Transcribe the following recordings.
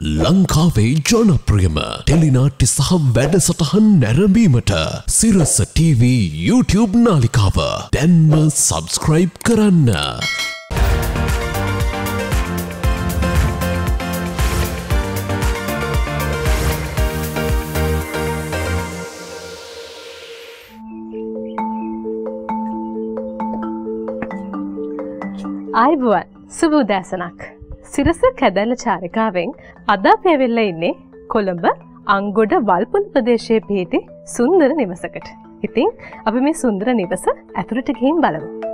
ලංකාවේ ජනප්‍රියම ටෙලිනාට්‍ය සහ වැඩසටහන් නැරඹීමට සිරස TV YouTube නාලිකාව දැන්ම සබස්ක්‍රයිබ් කරන්න. ආයිබුවන් සුබූදෑසනක්. සිරස කැදැල්ල චාරිකාවෙන් අද පැවෙල්ල ඉන්නේ කොළඹ අංගොඩ වල්පුල් ප්‍රදේශය පිහිටි සුන්දර නිවසකට. ඉතිං අපි මේ සුන්දර නිවස ඇතුළට ගිහින් බලමු.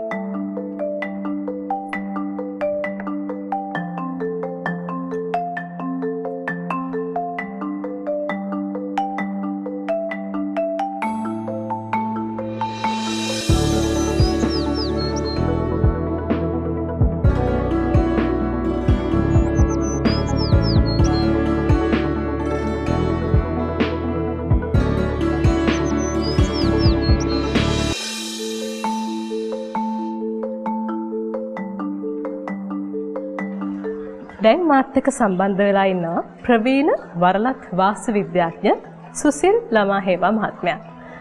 මාත් එක්ක සම්බන්ධ වෙලා ඉන්නවා ප්‍රවීණ වරලක් වාස්තු විද්‍යාඥ සුසිල් ළමා හේවා මහත්මයා.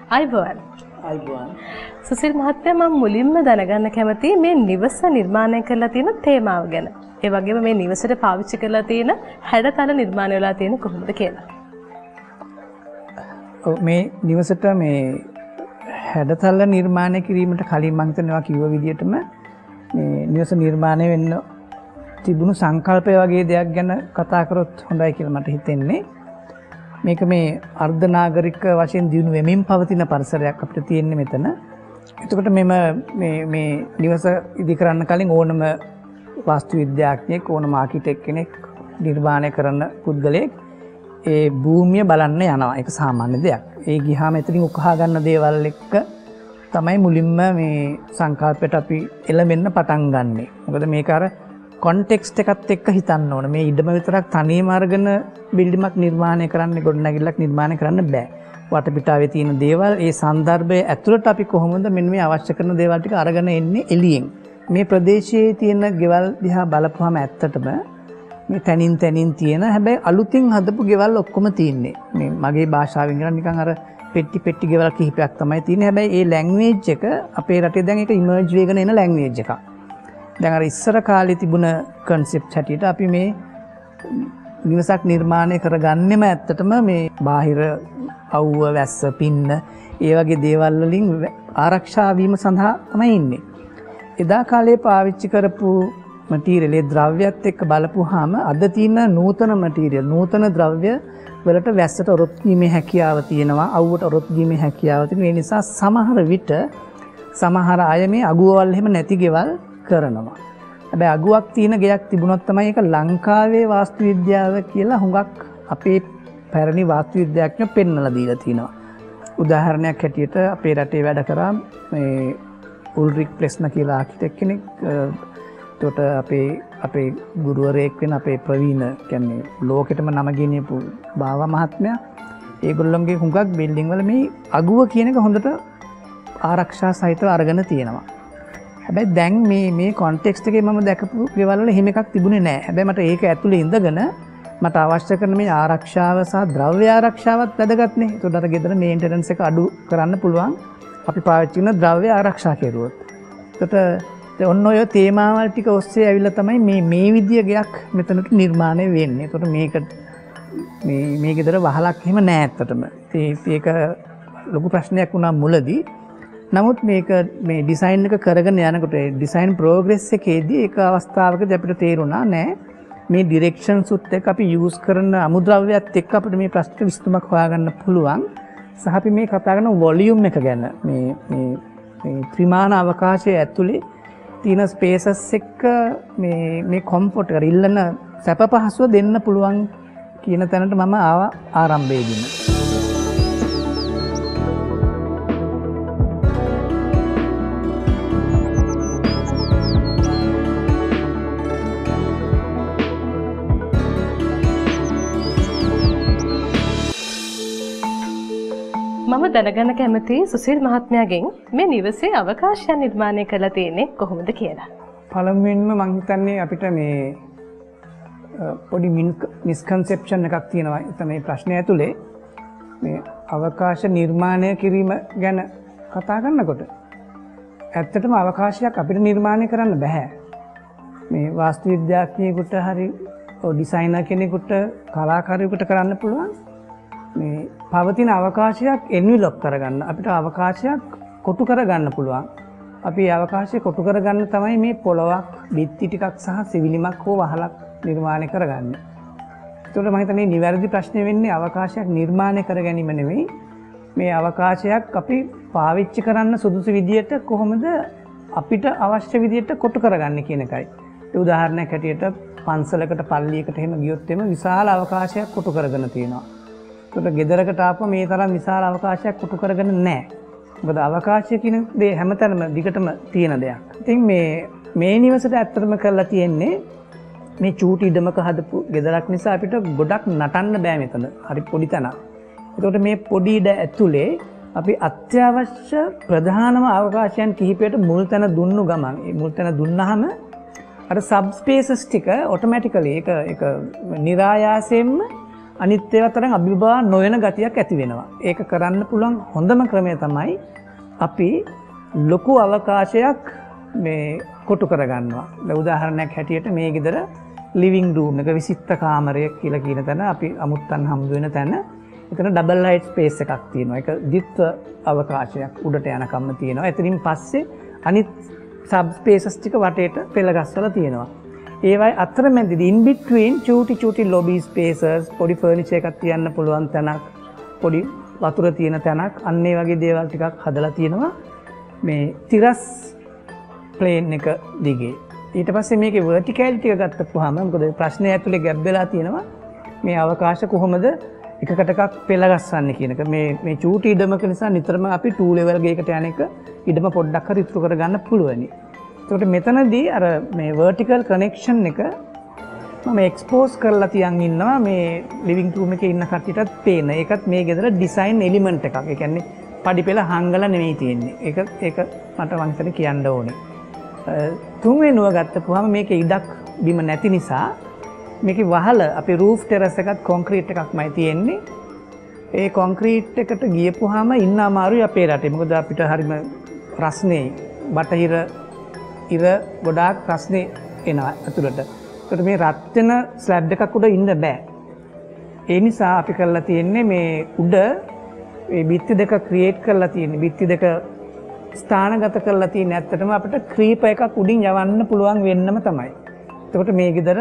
අයිබෝවන්. අයිබුවන් සුසිල් මහත්මයා මම මුලින්ම දැනගන්න කැමති මේ නිවස නිර්මාණය කරලා තියෙන තේමාව ගැන. ඒ වගේම මේ නිවසට පාවිච්චි කරලා තියෙන හැඩතල නිර්මාණය වෙලා තියෙන කොහොමද කියලා. ඔව්, මේ නිවසට මේ හැඩතල්ල නිර්මාණය කිරීමට කලින් මං හිතනවා කිව්ව විදිහටම මේ නිවස නිර්මාණය වෙන්න තිබුණු සංකල්පය වගේ දෙයක් ගැන කතා කරොත් හොඳයි කියලා මට හිතෙන්නේ. මේක මේ අර්ධනාගරික වශයෙන් දියුණු වෙමින් පවතින පරිසරයක් අපිට තියෙන්නේ මෙතන. එතකොට මෙම මේ මේ නිවස ඉදි කරන්න කලින් ඕනම වාස්තු විද්‍යාඥයෙක් ඕනම ආකිටෙක් කෙනෙක් නිර්මාණය කරන පුද්ගලයෙක් ඒ භූමිය බලන්න යනවා. ඒක සාමාන්‍ය දෙයක්. ඒ ගිහාම එතනින් උකහා ගන්න දේවල් එක්ක තමයි මුලින්ම මේ සංකල්පයට අපි එළමෙන්න පටන් ගන්නෙ. මොකද මේක අර කොන්ටෙක්ස්ට එකත් එක්ක හිතන්න ඕන මේ ඉඩම විතරක් තනීම අරගෙන බිල්ඩිමක් නිර්මාණය කරන්න ගොඩනැගිල්ලක් නිර්මාණය කරන්න බෑ. වටපිටාවේ තියෙන දේවල් ඒ සන්දර්භය ඇතුළට අපි කොහොමද මෙන්න මේ අවශ්‍ය කරන දේවල් ටික අරගෙන එන්නේ එළියෙන්. මේ ප්‍රදේශයේ තියෙන ගෙවල් දිහා බලපුවාම ඇත්තටම මේ තැනින් තැනින් තියෙන හැබැයි අලුතින් හදපු ගෙවල් ඔක්කොම තියෙන්නේ. මේ මගේ භාෂාවෙන් කරන් නිකන් අර පෙට්ටි පෙට්ටි ගෙවල් කිහිපයක් තමයි තියෙන්නේ. හැබැයි ඒ ලැන්ග්වේජ් එක අපේ රටේ දැන් ඒක ඉමර්ජ් වෙගෙන එන ලැන්ග්වේජ් එකක්. දැන් අර ඉස්සර කාලේ තිබුණ කන්සෙප්ට් හැටියට අපි මේ නිවසක් නිර්මාණය කරගන්නෙම ඇත්තටම මේ බාහිර අවුව වැස්ස පින්න ඒ වගේ දේවල් වලින් ආරක්ෂා වීම සඳහා තමයි ඉන්නේ. එදා කාලේ පාවිච්චි කරපු මටීරියල් ඒ ද්‍රව්‍යත් එක්ක බලපුවාම අද තියෙන නූතන මටීරියල් නූතන ද්‍රව්‍ය වලට වැස්සට ඔරොත්තු දීමේ හැකියාව තියෙනවා අවුවට ඔරොත්තු දීමේ හැකියාව තියෙනවා ඒ නිසා සමහර විට සමහර අය මේ අගුවවල් එහෙම නැති ගෙවල් කරනවා. හැබැයි අගුවක් තියෙන ගෙයක් තිබුණොත් තමයි ඒක ලංකාවේ වාස්තු විද්‍යාව කියලා හුඟක් අපේ පැරණි වාස්තු විද්‍යාඥයෝ පෙන්වලා දීලා තිනවා. උදාහරණයක් හැටියට අපේ රටේ වැඩ කරා මේ උල්රික් ප්ලෙස්න කියලා ආකිටෙක් කෙනෙක් එතකොට අපේ අපේ ගුරුවරයෙක් වෙන අපේ ප්‍රවීණ කියන්නේ ලෝකෙටම නම ගෙනියපු බාව මහත්මයා ඒගොල්ලොන්ගේ හුඟක් බිල්ඩින් වල මේ අගුව කියන එක හොඳට ආරක්ෂා සහිතව අරගෙන තියෙනවා. හැබැයි දැන් මේ මේ කොන්ටෙක්ස්ට් එකේ මම දැකපු ගෙවල් වල එහෙම එකක් තිබුණේ නැහැ. හැබැයි මට ඒක ඇතුලේ ඉඳගෙන මට අවශ්‍ය කරන මේ ආරක්ෂාව සහ ද්‍රව්‍ය ආරක්ෂාවත් වැදගත්නේ. ඒකට අර ගෙදර මේන්ටනන්ස් එක අඩු කරන්න පුළුවන්. අපි පාවිච්චි කරන ද්‍රව්‍ය ආරක්ෂා කෙරුවොත්. ඒකට ඔන්න ඔය තේමාවල් ටික ඔස්සේ ඇවිල්ලා තමයි මේ මේ විදිය ගයක් මෙතනට නිර්මාණය වෙන්නේ. ඒකට මේක මේ මේ ගෙදර වහලක් එහෙම නෑ ඇත්තටම. ඒක ලොකු ප්‍රශ්නයක් වුණා මුලදී. නමුත් මේක මේ ඩිසයින් එක කරගෙන යනකොට ඩිසයින් ප්‍රෝග්‍රෙස් එකේදී එක අවස්ථාවකදී අපිට තේරුණා නෑ මේ ඩිරෙක්ෂන් සුත් එක්ක අපි යූස් කරන අමුද්‍රව්‍යත් එක්ක අපිට මේ ප්‍රශ්නට විසඳුමක් හොයාගන්න පුළුවන්. සහ අපි මේ කතා කරන වොලියුම් එක ගැන මේ මේ මේ ත්‍රිමාන අවකාශය ඇතුලේ තියෙන ස්පේසස් එක්ක මේ මේ කොම්ෆෝට් එක ඉල්ලන සැප පහසුව දෙන්න පුළුවන් කියන තැනට මම ආවා ආරම්භයේදීම. මම දැනගන්න කැමති සුසිල් මහත්මයාගෙන් මේ නිවසේ අවකාශයන් නිර්මාණය කරලා තියෙන්නේ කොහොමද කියලා. පළමුවෙන්ම මං හිතන්නේ අපිට මේ පොඩි මිස්කන්සෙප්ෂන් එකක් තියෙනවා. එතන මේ ප්‍රශ්නය ඇතුළේ මේ අවකාශ නිර්මාණය කිරීම ගැන කතා කරන්නකොට ඇත්තටම අවකාශයක් අපිට නිර්මාණය කරන්න බැහැ මේ වාස්තු විද්‍යාඥයෙකුට හරි ඩිසයිනර් කෙනෙකුට කලාකාරයෙකුට කරන්න පුළුවන්. මේ පවතින අවකාශයක් එන්විලොප් කරගන්න අපිට අවකාශයක් කොටු කරගන්න පුළුවන් අපි අවකාශය කොටු කරගන්න තමයි මේ පොළොවක් බිත්ති ටිකක් සහ සිවිලිමක් හෝ වහලක් නිර්මාණය කරගන්න. තුළ මහිතනේ නිවැරදි ප්‍රශ්නය වෙන්නේ අවකාශයක් නිර්මාණය කර ගැනීම නෙවෙයි මේ අවකාශයක් අපි පාවිච්චි කරන්න සුදුසු විදියට කොහොමද අපිට අවශ්‍ය විදියට කොටු කරගන්න කියන එකයි. උදාහරණයක් හැටියට පන්සලකට පල්ලියකට එහෙම ගියොත් එම විශාල අවකාශයක් කොටු කරගෙන තියෙනවා. ඒකට ගෙදරකට ආපුව මේ තරම් විශාල අවකාශයක් කොටු කරගෙන නැහැ. මොකද අවකාශය කියන දේ හැමතැනම දිගටම තියෙන දෙයක්. ඉතින් මේ මේ නිවසට ඇත්තටම කරලා තියෙන්නේ මේ චූටි ඉඩමක හදපු ගෙදරක් නිසා අපිට ගොඩක් නටන්න බෑ මෙතන. හරි පොඩි තැනක්. එතකොට මේ පොඩි ඉඩ ඇතුලේ අපි අත්‍යවශ්‍ය ප්‍රධානම අවකාශයන් කිහිපයට මුල් තැන දුන්නු ගමන් මුල් තැන දුන්නහම අර සබ්ස්පේසස් ටික ඔටෝමැටිකලි එක එක નિરાයාසයෙන්ම අනිත් ඒවා තරම් අභිභවා නොවන ගතියක් ඇති වෙනවා. ඒක කරන්න පුළුවන් හොඳම ක්‍රමය තමයි අපි ලොකු අවකාශයක් මේ කොටු කරගන්නවා. උදාහරණයක් හැටියට මේ ගෙදර ලිවිං රූම් එක විසිත්ත කාමරය කියලා කියන තැන අපි අමුත්තන් හම්දු වෙන තැන එතන ඩබල් ලයිට් ස්පේස් එකක් තියෙනවා. ඒක දිත්ව අවකාශයක් උඩට යනකම්ම තියෙනවා. එතනින් පස්සේ අනිත් සබ්ස්පේසස් ටික වටේට පෙළගස්වල තියෙනවා. ඒවයි අතරමැදි ඉන්බිට්වීන් චූටි චූටි ලොබී ස්පේසර්ස් පොඩි ෆර්නිච එකක් තියන්න පුළුවන් තැනක් පොඩි වතුර තියෙන තැනක් අන්නේ වගේ දේවල් ටිකක් හදලා තියෙනවා මේ තිරස් ප්ලේන් එක දිගේ. ඊට පස්සේ මේක වර්ටිකෑල්ටික ගත්ත පුහම මොකද ප්‍රශ්නය ඇතුළේ ගැබ්බෙලා තියෙනවා. මේ අවකාශ කොහොමද එකකටකක් පෙළගස්සන්න කියනක මේ චූට ඉඩමක නිසා නිතරම අපි ටූලෙවල්ගේකට යන එක ඉඩම පොඩ්ඩක් රිතුරු කර ගන්න පුළුවනි. තොට මෙතනදී අර මේ වර්ටිකල් කනෙක්ෂන් එක මම එක්ස්පෝස් කරලා තියන් ඉන්නවා මේ ලිවිං ටූම එක ඉන්න කට්ටිටත් පේන. එකත් මේ ගෙදර ඩිසයින් එලිමෙන්ට් එකක්. එකන්නේ පඩි පෙළ හංගල නෙවෙයි තියෙන්නේ. එක එක මට වංසට කියන්න ඕනේ. තුන්වේ නුව ගත්ත පුහම මේක ඉඩක් බිම නැති නිසා මේක වහල අපි රූෆ් ටෙරස එකත් කොංක්‍රීට් එකක් මයි තියෙන්නේ. ඒ කොංක්‍රීට් එකට ගියපු හම ඉන්න අමාරු අපේ රටේ. මොකද අපිට හරිම ප්‍රශ්නය බටහිර ඉර ගොඩාක් ප්‍රශ්නය එනවා ඇතුළට කොට මේ රත්වෙන ස්ලැබ් එකක් උඩ ඉන්න බෑ. ඒ නිසා අපි කරලා තියෙන්නේ මේ උඩ බිත්ති දෙක ක්‍රියේට් කරලා තියෙන්නේ බිත්ති දෙක ස්ථානගත කරලා තියෙන ඇත්තටම අපිට ක්‍රීප එකක් උඩින් යවන්න පුළුවන් වෙන්නම තමයි. එතකොට මේ ගෙදර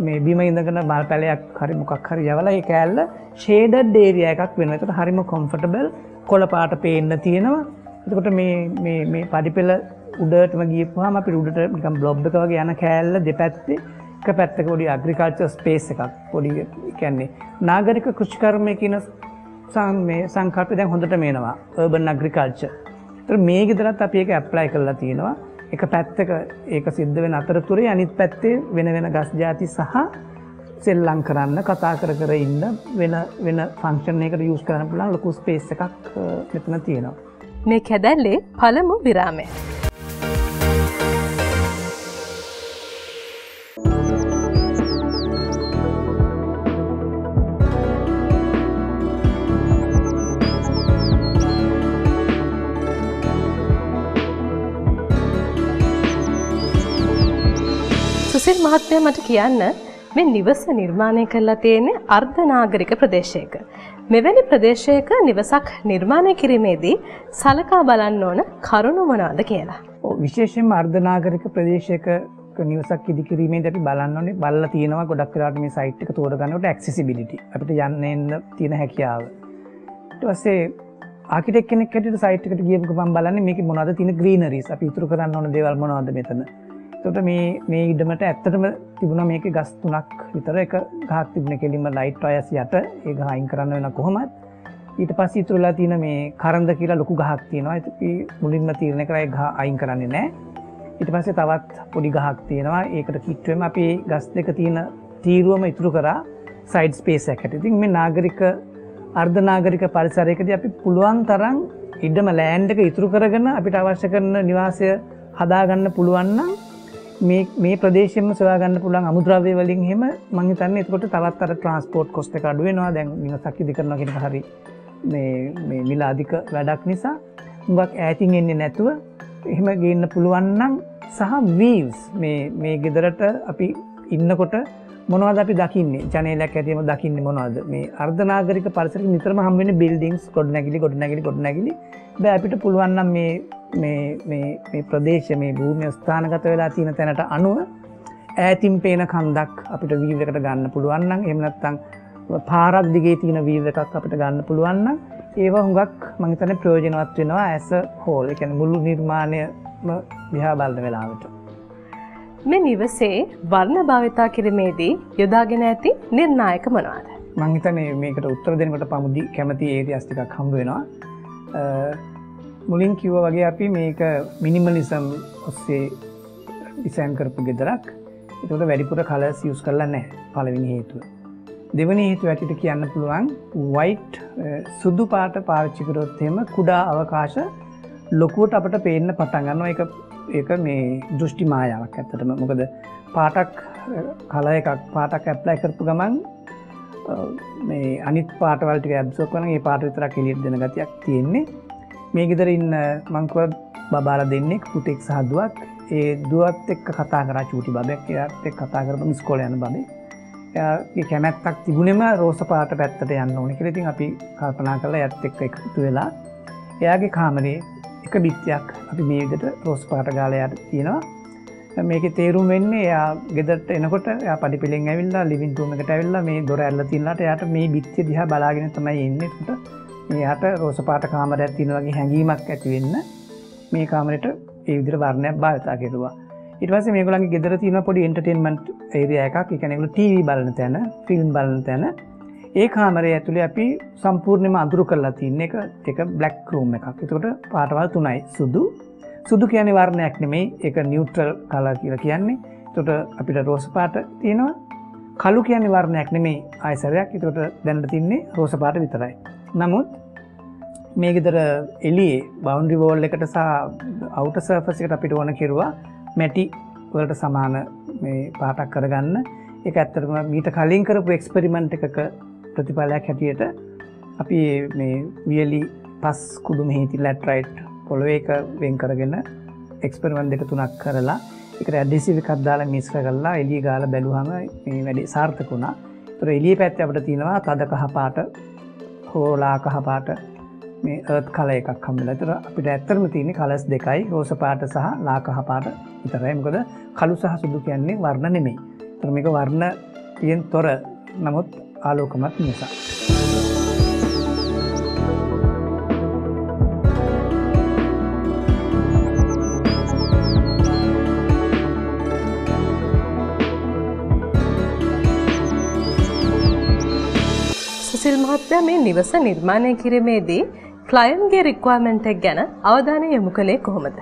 මේ බිම ඉඳගෙන මල් පැලයක් හරි මොකක් හරි යවලා ඒ කෑල්ල ෂේඩඩ් ඒරියා එකක් වෙනවා. එතකොට හරිම කොම්ෆර්ටබල් කොළ පාට පේන්න තියෙනවා. එතකොට මේ මේ මේ පඩිපෙළ උඩටම ගියපුහම අපි උඩට නිකම් බ්ලොබ් එක වගේ යන කෑල්ල දෙපැත්තේ එක පැත්තක පොඩි අග්‍රිකල්චර් ස්පේස් එකක් පොඩි කියන්නේ නාගරික කෘෂිකර්මය කියන මේ සංකල්පය දැන් හොඳට මේනවා urban agriculture. ඒතර මේ ගෙදරත් අපි ඒක ඇප්ලයි කරලා තියෙනවා. එක පැත්තක ඒක සිද්ධ වෙන අතරතුරේ අනිත් පැත්තේ වෙන වෙන ගස් ಜಾති සහ සෙල්ලම් කරන්න කතා කර කර ඉන්න වෙන වෙන ෆන්ක්ෂන් එකකට යූස් කරන්න පුළුවන් ලොකු ස්පේස් එකක් මෙතන තියෙනවා. මේ කැදැල්ලේ පළමු විරාමය. සුසිල් මහත්මය මට කියන්න මේ නිවස නිර්මාණය කරලා තියෙන්නේ අර්ධනාගරික ප්‍රදේශයක. මෙවැනි ප්‍රදේශයක නිවසක් නිර්මාණය කිරීමේදී සලකා බලන්න ඕන කරුණු මොනවාද කියලා. විශේෂයෙන්ම අර්ධනාගරික ප්‍රදේශයක නිවසක් ඉදිකිරීමේ අපි බලන්න ඕනේ බලලා තියෙනවා ගොඩක් වෙලාට මේ සයිට් එක තෝරගන්නකොට ඇක්සෙසිබිලිටි අපිට යන්න එන්න තියෙන හැකියාව. ඊට පස්සේ ආකිටෙක් කෙනෙක් හැටියට සයිට් එකට ගියපු ගමන් බලන්නේ මේකේ මොනවද තියෙන ග්‍රීනරිස් අපි ඉතුරු කරන්න ඕන දේවල් මොනවද මෙතන. තොට මේ මේ ඉඩමට ඇත්තටම තිබුණ මේක ගස් තුනක් විතර. එක ගහක් තිබුණ කෙලින්ම ලයිට් අයස් යට. ඒ හයින් කරන්න වෙන කොහොමත්. ඊට පස් ඉතුරලා තියෙන මේ කරන්ද කියලා ලොකු ගහක් තියෙනවා. ඇති මුලින්ම තීරණ කරයි ගහ අයින් කරන්නේ නෑ ඊට පස්සේ තවත් පොඩි ගහක් තියෙනවා. ඒකට කිට්ටුවම අපි ගස් දෙක තියෙන තීරුවම ඉතුරු කරා සයිඩ් ස්පේසයක් ඇති තින් මේ නාගරික අර්ධනාගරික පරිසරයකද අපි පුළුවන් තරම් ඉඩම ලෑන්ඩක ඉතුරු කරගන්න අපිට අවශ්‍ය කරන නිවාසය හදාගන්න පුළුවන්නම් මේ මේ ප්‍රදේශෙම සොයාගන්න පුළන් අමුද්‍රවය වලින් හෙම මංහිතන්න එතකොට තවත් අර ට්‍රන්ස්පෝට් කොස්ට අඩුවෙනවා දැන් නිවසක් ඉදි කරන කෙන හරි මේ මිලාධික වැඩක් නිසා. උඟක් ඈතින් එන්නේ නැතුව එහෙම ගන්න පුළුවන්නම් සහ වීස් මේ ගෙදරට අපි ඉන්නකොට මොනවද අපි දකින්නේ? ජනලක් ඇතිම දකින්න මොනවද? මේ අර්ධනාගරික පරිසර නිතරම හම්වෙන බිල්ඩිංස් ගොඩ නැගිලි ගොඩ නැගලි ගොඩ නැගලි බ අපිට පුළුවන්නම් මේ ප්‍රදේශ මේ භූමිය ස්ථානගත වෙලා තියෙන තැනට අනුව ඈතින් පේන කන්දක් අපිට වීවකට ගන්න පුළුවන්නම් එමනත්තං පාරක් දිගේ තියෙන වීව එකක් අපිට ගන්න පුළුවන්න ඒව හුඟක් මංතන ප්‍රයෝජනවත් වෙනවා ඇස හෝල් එකැන මුළු නිර්මාණයම දිහා බල්ද වෙලාවට. මේ නිවසේ වර්ණ භාවිතා කිරීමේදී යොදාගෙන ඇති නිර්ණායක මනවාද. මංහිතන මේකට උත්තර දෙනකට පමුදි කැමති ඒරි අස්තිකක් හම් වෙනවා. මුලින් කිව්ව වගේ අපි මේක මිනිමලිසම් ඔස්සේ ඩිසෑන් කරපු ගෙදරක්. එතට වැඩිපුර කලස් යස් කරලා නෑ පලවිනි හේතුව. දෙවනි හේතු ඇතිට කියන්න පුළුවන් වයිට් සුදු පාට පාවිච්චිකරොත්හෙම කුඩා අවකාශ ලොකුවට අපට පේන්න පටන්ගන්න එක ඒක මේ දෘෂ්ටි මායාවක් ඇත්තටම. මොකද පාටක් කල එකක් පාටක් ඇප්ලයි කරපු ගමන් මේ අනිත් පාටවලට ඇබ්සෝක් වන ඒ පාට විතරක් එලියට දෙන ගතියක් තියෙන්නේ. මේ ගෙදර ඉන්න මංකුව බබාල දෙන්නෙක් පුතෙක් සහදුවක් ඒ දුවත් එක් කතා කර චූටි බැක් එත් එක් කතා කරම ස්කොල යන බබේ. එයාගේ කැමැත්තක් තිබුණෙම රෝස පාට පැත්තට යන්න ඕන කෙරෙතින් අපි කල්පනා කරලා ඇත් එක්ක එකතු වෙලා එයාගේ කාමරේ එක බිත්තියක් අපි මේ විදිහට රෝස් පාට ගාලයට තියෙනවා. මේක තේරුම් වෙන්නේ එයා ගෙදරට එනකොට එයා පඩිපිලෙන් ඇවිල්ලා ලිවින් රූම් එකට ඇවිල්ලා මේ දොර ඇරලා තියලාට එයාට මේ බිත්තිය දිහා බලාගෙන තමයි එන්නේ එතකොට මෙයාට රෝස පාට කාමරයක් තියෙන වගේ හැඟීමක් ඇති වෙන්න මේ කාමරයට ඒ විදිහට වර්ණයක් භාවිතා කෙරුවා. ඉටවස මේගලන්ගේ ගෙදර තින පොඩි එන්ටර්ටේන්මන්ට් ඒරිය එකක්. එකනෙකු ටව බලන තැන ෆිල්ම් බලන තැන. ඒ කාමරය ඇතුළේ අපි සම්පූර්ණයම අදුරු කරලා තින්න එක එක බ්ලක් රූම් එකක්. එතකොට පාටවල් තුනයි. සුදු. සුදු කියන වර්ණයක් නෙමේ එක නිියවට්‍රල් කලා කියලා කියන්නේ. තොට අපිට රෝස පාට තියෙනවා. කලු කියන වර්ණයක් නෙමේ අයිසරයක් එතකොට දැනට තින්නේ රෝස පාට විතරයි. නමුත් මේගෙදර එලියේ බෞන්ඩි වෝල් එකට සහ අවුට සර්ෆසිකට අපිට ඕන කිරවා මැටි වලට සමාන පාටක් කරගන්න. එක ඇත්තරම මීට කලින් කරපු එක්ස්පෙරිමෙන්ට් එකක ප්‍රතිඵලයක් හැටියට අපි මේ වියලි පස් කුඩු මෙහිති ලැට්රයිට් පොළොව එක වෙන් කරගෙන එක්ස්පෙරිමෙන්ට් දෙක තුනක් කරලා එක ඇඩිසිවි කද්දාල මිස්්‍ර කරලා එලිය ගාල බැලුහම මේ වැඩි සාර්ථකුණා තුර එලිය පැත්ත අපට තියෙනවා තද කහ පාට. හෝලා කහ පාට මේ ඒත් කල එකක් කම්බල තුර අපිට ඇත්තරම තියන්නේ කලස් දෙකයි. රෝස පාට සහ ලාකහ පාට විතරයිමකොද කළු සහ සුදු කියන්නේ වර්ණ නෙමේ තරමික වර්ණ තියෙන් තොර නමුත් ආලෝකමත් නිසා. සුසිල් මහත්මයා මේ නිවස නිර්මාණය කිරීමේදී ක්ලයන්ගේ රික්වාමෙන්ටක් ගැන අවධානය යොමු කළේ කොහොමද.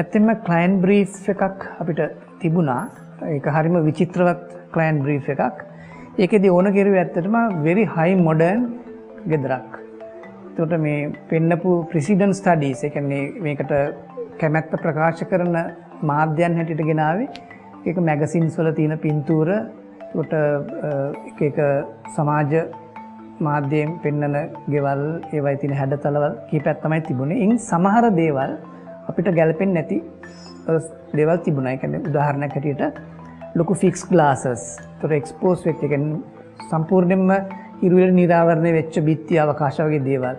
ඇත්තෙම කලයින් බ්‍රී් එකක් අපිට තිබුණා ඒ හරිම විචිත්‍රවත් කලයින් බ්‍රී් එකක් ඒකෙද ඕන කෙරුව ඇත්තටම වෙරි හයි මොඩර්න් ගෙදරක්. තොට මේ පෙන්නපු ප්‍රසිඩන් ස්ටඩීස් එකන්නේ මේකට කැමැත්ත ප්‍රකාශ කරන මාධ්‍යයන් හැටිට ගෙනාවේ එක මැගසින්ස් වල තියෙන පින්තූර ට එක සමාජ මාධ්‍යයෙන් පෙන්නන ගෙවල් ඒවයි තින හැඩ තලවල් කී පැත්තමයි තිබුණේ. ඉන් සමහර දේවල් අපිට ගැලපෙන් නැති දෙවල් තිබුණයි කැන උදාහරණ කැටියට ලොකු ෆික්ස් ගලාසස් තොර එක්ස්පෝස් වෙක් එකෙන් සම්පූර්ණයෙන්ම ඉරුවල නිරාවරණය වෙච්ච බිත්ති අවකාශවගේ දේවල්.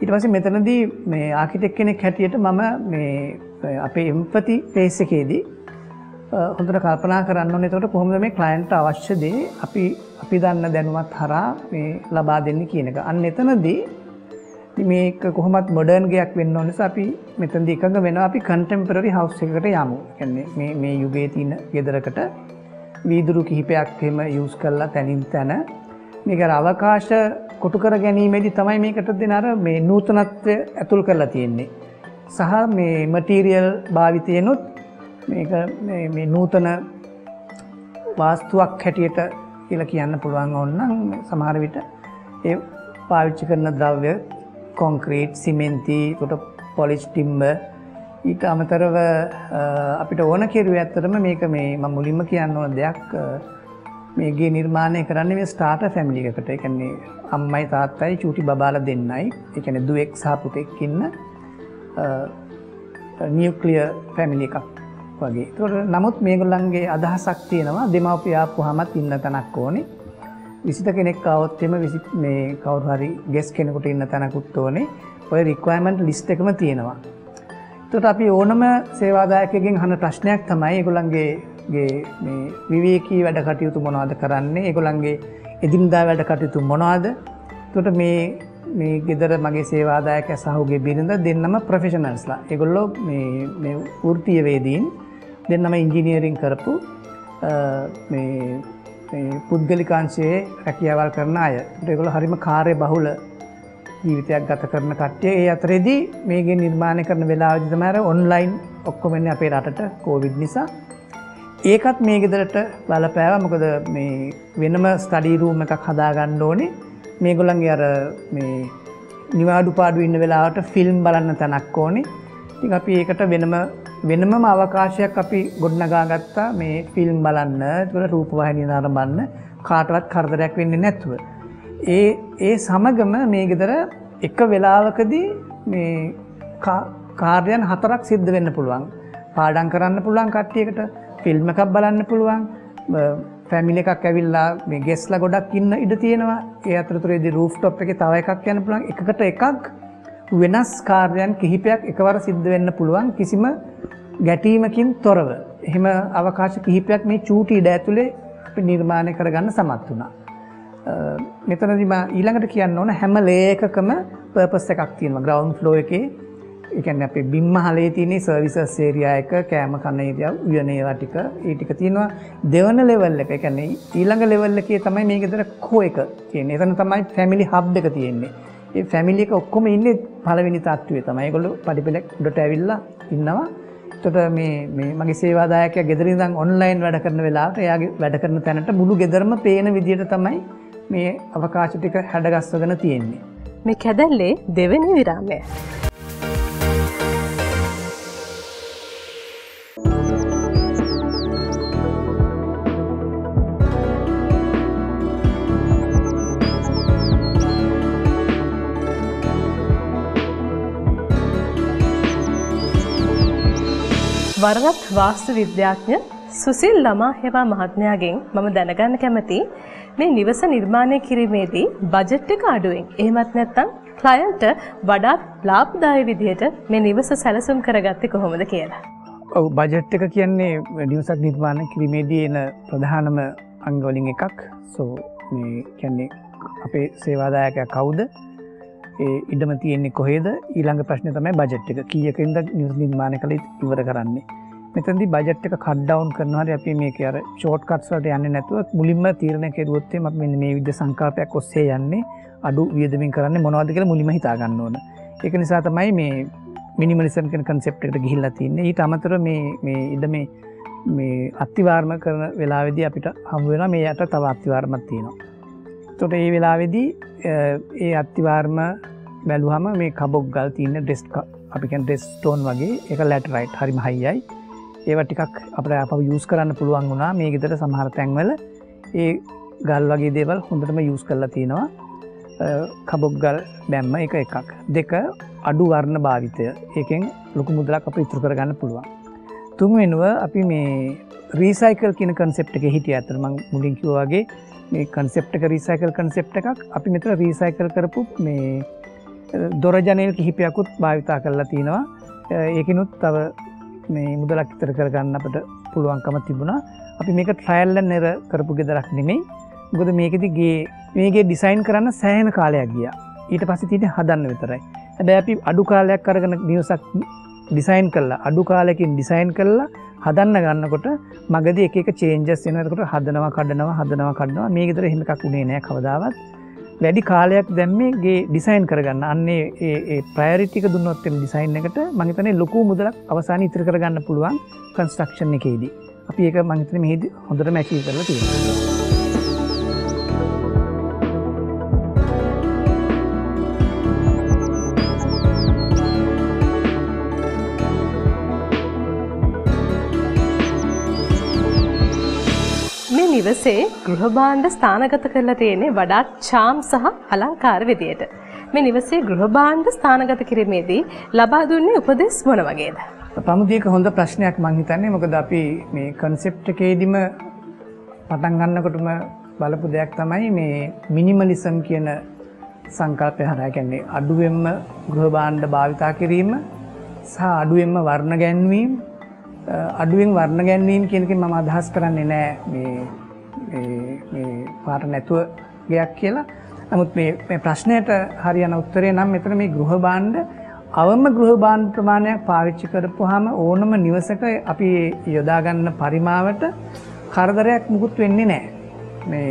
ඉට පස මෙතනදී මේ ආකිටෙක් කෙනෙක් හැටියට මම අපේ එම්පති පේසකේදී හොඳට කල්පනා කරන්න නතට කොහොම මේ කලයින්ට අවශ්‍යදේ අපි අපි දන්න දැනුවත් හරා මේ ලබා දෙන්න කියනක අන්න එතනදී මේක කොහොමත් මොඩර්න්ගයක් වෙන්න ඕනිස අපි මෙතන්ද එකඟ වෙන අපි කන්ටෙම්පරරි හවස් එකට යමු. කන්නේ මේ යුගේ තියන ගෙදරකට වීදුරු කිහිපයක් එම යස් කරලා තැනින් තැන මේක අවකාශ කොටු කර ගැනීමේදි තමයි මේකට දෙනර මේ නූතනත්වය ඇතුල් කරලා තියෙන්නේ. සහ මේ මටීරියල් භාවිතයනුත් මේ නූතන වාස්තුවක් හැටියට කියල කියන්න පුළුවන් ඔන්නම් සමහර විට ඒ පාවිච්චි කරන ද්‍රව්‍ය කොංක්‍රීට් සිමෙන්ති කොට පොලිස් ටිම්බ ඊට අමතරව අපිට ඕන කෙරුව ඇත්තරම මේක මේ ම මුලින්ම කියන්න ඕන දෙයක් මේගේ නිර්මාණය කරන්න මේ ස්ටාට ෆැමිලිකට එකන්නේ අම්මයි තාත්තයි චූටි බාල දෙන්නයි. එකන දුවෙක් සාපුතෙක්කින්න නියක්ලිය පැමිලි එකක්. වගේ. තොට නමුත් මේගොල්ලන්ගේ අදහසක් තියෙනවා දෙමවපියාපු හමත් ඉන්න තැනක් ඕනේ. විසිත කෙනෙක් අවත්තෙම විසි මේ කවුහරි ගෙස් කෙනෙකුට ඉන්න තැනකුත් ඕනේ. ඔය රික්වයමන්ට් ලිස්ට එකම තියෙනවා. තොට අපි ඕනම සේවාදායකගෙන් හන ප්‍රශ්නයක් තමයි ගොලන්ගේ විවේකී වැඩ කටයුතු මොනවාද කරන්නේ? ඒගොලන්ගේ එදින්දා වැඩ කටයුතු මොනවාද? තොට මේ මේ ගෙදර මගේ සේවාදායක සහුගේ බිරිඳ දෙන්නම ප්‍රෆෙෂනල්ස්ලා එගොල්ලෝ වෘතියවේදීන් දෙන්නම ඉංජිනියරින් කරපු පුද්ගලිකාංශයේ රැකියවල් කරන අය. ඒගොල හරිම කාරය බහුල ජීවිතයක් ගත කරන කට්ටිය. ඒ අතරෙදී මේගේ නිර්මාණය කරන වෙලා විදිතමෑර ඔන්ලයින් ඔක්කොමෙන්න අපේ රටට කෝවිඩ් නිසා. ඒකත් මේ ගෙදරට බලපෑව. මොකද මේ වෙනම ස්ටඩීරූම එකක් හදාගන්න ඕනේ. මේගොලන්ගේ අර මේ නිවාඩු පාඩු ඉන්න වෙලාවට ෆිල්ම් බලන්න තැනක් ඕනේ. ති අපි ඒකට වෙනම වෙනම අවකාශයක් අපි ගොඩ්නගාගත්තා මේ ෆිල්ම් බලන්න තුළ රූපවාහිනි නරඹන්න කාටවත් කරදරයක් වෙන්නේ නැත්තුව. ඒ ඒ සමගම මේ ගෙදර එක වෙලාවකදී මේ කාර්යන් හතරක් සිද්ධ වෙන්න පුළුවන්. පාඩන් කරන්න පුළුවන් කට්ටියකට ෆිල්ම් එකක් බලන්න පුළුවන්. ෆැමිලි එකක් ඇවිල්ලා මේ ගෙස්ල ගොඩක් ඉන්න ඉඩ තියෙනවා. ඒ අතරතුරේදි රූෆ් ටොප් එක තව එකක් යන පුළුවන්. එකට එකක් වෙනස් කාර්යන් කිහිපයක් එකවර සිද්ධ වෙන්න පුළුවන් කිසිම ගැටීමකින් තොරව. එහෙම අවකාශ කිහිපයක් මේ චූටි ඉඩ ඇතුළේ නිර්මාණය කරගන්න සමත් වුණා. මෙතනදිම ඊළඟට කියන්න ඕන හැම ලේකකම පර්පස් එකක් තියෙනවා. ග්‍රවන්් ෆ්ලෝ එකේ. එකන අපේ බිම්ම හලේ තියනේ සර්විස සේරියයක කෑම කන්න ඉරියව් උයනේවා ටික. ඒ ටික තියෙනවා. දෙවන ලෙවල් එක. එකන්නේ ඊළඟ ලෙවල් එකේ තමයි මේ ගෙදර කෝ එක තියෙන එතන තමයි ෆැමිලි හබ් එක තියෙන්නේ. ඒ ෆැමිලි එක ඔක්කොම ඉන්නේ පළවෙනි තත්ත්වයේ තමයි. ඒගොල්ලෝ පඩිපෙලක් උඩට ඇවිල්ලා ඉන්නවා. එතකොට මේ මේ මගේ සේවාදායකයා ගෙදර ඉඳන් ඔන්ලයින් වැඩ කරන වෙලාවට එයාගේ වැඩ කරන තැනට මුළු ගෙදරම පේන විදියට තමයි මේ අවකාශ ටික හැඩගස්වගෙන තියෙන්නේ. මේ කැදැල්ලේ දෙවෙනි විරාමය. වරවත් වාස්තු විද්‍යාඥ සුසිල් ළමා හෙවා මහත්මයාගෙන් මම දැනගන්න කැමති මේ නිවස නිර්මාණය කිරීමේදී බජට් එක අඩුවෙන් එහෙමත් නැත්නම් ක්ලයන්ට වඩාත් ලාභදායී විදිහට මේ නිවස සැලසුම් කරගත්තේ කොහොමද කියලා. ඔව් බජට් එක කියන්නේ නිවසක් නිර්මාණය කිරීමේදී එන ප්‍රධානම අංගවලින් එකක්. සෝ මේ කියන්නේ අපේ සේවාදායකයා කවුද? ඒ ඉඩම තියෙන්නේ කොහේද? ඊළඟ ප්‍රශ්න තමයි බජට් එක. කියකින්ද නිවස් නිර්මාණය කළ ඉවර කරන්නේ? මෙතැදි බජට් එක කඩ්ඩවන් කරනවාට අපි මේක අර ෂෝට් කට්සට යන්න නැතුව මුලින්ම තීරණ කෙරුවොත්තේ ම මෙ මේ විද සංකාපයක් ඔස්සේ යන්නේ. අඩු වියදමින් කරන්න මොනවාද කියල මුලිම හිතාගන්න ඕන. එක නිසා තමයි මේ මිනිමලිසම් කන කන්සෙප්ට ගිහිල්ලා තින්නේ. ඊට අමතර මේ ඉඩ මේ මේ අත්තිවාර්ම කරන වෙලාවෙදි අපිට හමුවෙන මේ යට තව අත්තිවාර්මත් තියෙනවා. තොට ඒ වෙලාවෙදී ඒ අත්තිවාර්ම බැලුහම මේ කබොක් ගල් තියන්න ඩෙස් අපිකන් ඩෙස්ටෝන් වගේ එක ලැට රයිට් හරිම හයියයි ඒව ටිකක් අපට අප යස් කරන්න පුළුවන් වුණා. මේ ගෙතර සමහර තැන්වල ඒ ගල් වගේ දේවල් හොඳටම යස් කරලා තියෙනවා. කබොක් ගල් බැම්ම එක එකක්. දෙක අඩු වර්ණ භාවිතය. ඒකෙන් ලොකු මුදලක් අප ඉතුරු කරගන්න පුළුවන්. තුන් වෙනුව අපි මේ රීසයිකල් කියන කන්සෙප්ට එක හිටිය ඇතරම මුලින්කිවවාගේ මේ කන්සෙප්ට රීසයිකල් කන්සෙප්ට එකක් අපි මෙතර රීසයිකල් කරපු මේ දොරජනයල් කිහිපයකුත් භාවිතා කරලා තියෙනවා ඒකනුත් තව මේ මුදලක් ඉතර කරගන්න අපට පුළුවන්කම තිබුණා. අපි මේක ට්‍රයිල්ල නෙර කරපු ගෙදරක් නෙමෙයි. ගොද මේකතිගේ මේගේ ඩිසයින් කරන්න සෑහන කාලයක් ගිය. ඊට පසි තිට හදන්න විතරයි. ඇබැ අපි අඩු කාලයක් කරගන නිවසක් ඩිසයින් කරලා අඩු කාලෙකින් ඩිසයින් කරලා හදන්න ගන්නකොට මගද එක චේන්ජස් එනකට හදනවා කඩනවා හදනවා කඩනවා. මේ ගෙතර හෙමකක් වුණේ නෑ කවදාවත්. වැඩි කාලයක් දැම්මේගේ ඩිසයින් කරගන්න. අන්නේ ඒ ප්‍රෑරිටික දුන්නොත්තෙන් ඩිසයින් එකට මහිතන ලොකු මුදලක් අවසාන ඉතිර කරගන්න පුළුවන් කන්ස්ට්‍රක්ෂන් එකේදී. අපි ඒක මහිතන මෙහිද හොඳට මැචී කරලා තියෙනවා. නිවසේ ගෘහභාණ්ඩ ස්ථානගත කරලා තියෙන්නේ වඩාත් චාම් සහ අලංකාර විදියට. මේ නිවසේ ගෘහභාණ්ඩ ස්ථානගත කිරීමේදී ලබා දුන්නේ උපදෙස් මොන වගේද? ප්‍රමුදික හොඳ ප්‍රශ්නයක් මං හිතන්නේ මොකද අපි මේ කන්සෙප්ට් එකේදීම පටන් ගන්නකොටම බලපු දෙයක් තමයි මේ මිනිමලිසම් කියන සංකල්පය හරහා කියන්නේ අඩුවෙන්ම ගෘහ භාණ්ඩ භාවිතා කිරීම සහ අඩුවෙන්ම වර්ණ ගැන්වීම අඩුවෙන් වර්ණ ගැන්වීම කියන එකෙන් මම අදහස් කරන්නේ නෑ මේ මේ පාට නැතුව ගයක් කියලා. නමුත් මේ ප්‍රශ්නයට හරියන උත්තරේ නම් මෙතන මේ ගෘහ භාණ්ඩ අවම ගෘහ භාණ්ඩ ප්‍රමාණයක් පාවිච්චි කරපුවාම ඕනම නිවසක අපි යොදාගන්න පරිමාවට කරදරයක් මුකුත් වෙන්නේ නෑ. මේ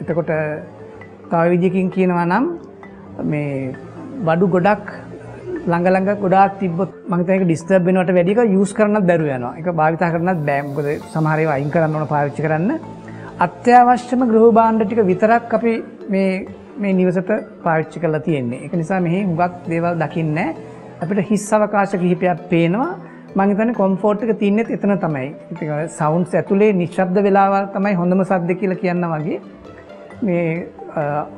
එතකොට තව විදිකින් කියනවා නම් මේ බඩු ගොඩක් ළඟළඟ ගොඩාක් තිබ්බොත් මම හිතන්නේ ඒක ඩිස්ටර්බ් වෙනවට වැඩි එක යූස් කරන්නත් බැරුව යනවා. ඒක භාවිතා කරන්නත් බෑ. මොකද සමහර ඒවා අයින් කරන්න ඕන පාවිච්චි කරන්න. අත්‍යවශ්‍යම ගෘහ භාණ්ඩ ටික විතරක් අපි මේ මේ නිවසට පාවිච්චි කරලා තියෙන්නේ. ඒක නිසා මෙහි හුඟක් දේවල් දකින්නේ අපිට හිස් අවකාශ කිහිපයක් පේනවා. මං හිතන්නේ කොම්ෆෝට් එක තියන්නේත් එතන තමයි. ඉතින් සවුන්ඩ්ස් ඇතුලේ නිශ්ශබ්ද වෙලාවල් තමයි හොඳම සද්ද කියලා කියන්න වගේ. මේ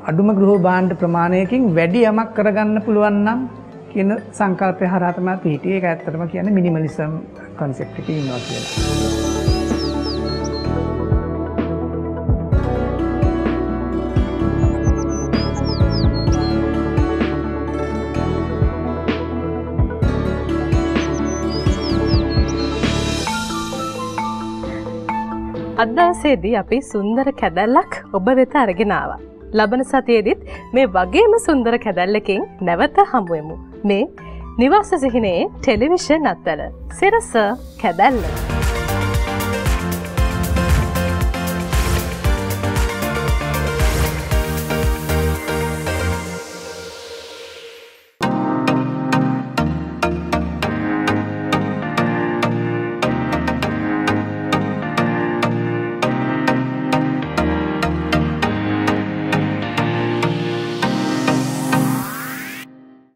අඩුම ගෘහ භාණ්ඩ ප්‍රමාණයකින් වැඩි යමක් කරගන්න පුළුවන් නම් කියන සංකල්පය හරහා තමයි පිහිටියේ. ඒක ඇත්තටම කියන්නේ මිනිමලිසම් කන්සෙප්ට් එකේ ඉන්නවා කියලා. අදදාසේදී අපි සුන්දර කැදැල්ලක් ඔබ වෙත අරගෙනවා. ලබන සතියේදිත් මේ වගේම සුන්දර කැදැල්ලකින් නැවත හමුවමු. මේ නිවාස සිහිනයේ ටෙලිවිෂන් අත්වල සිරස කැදැල්ල.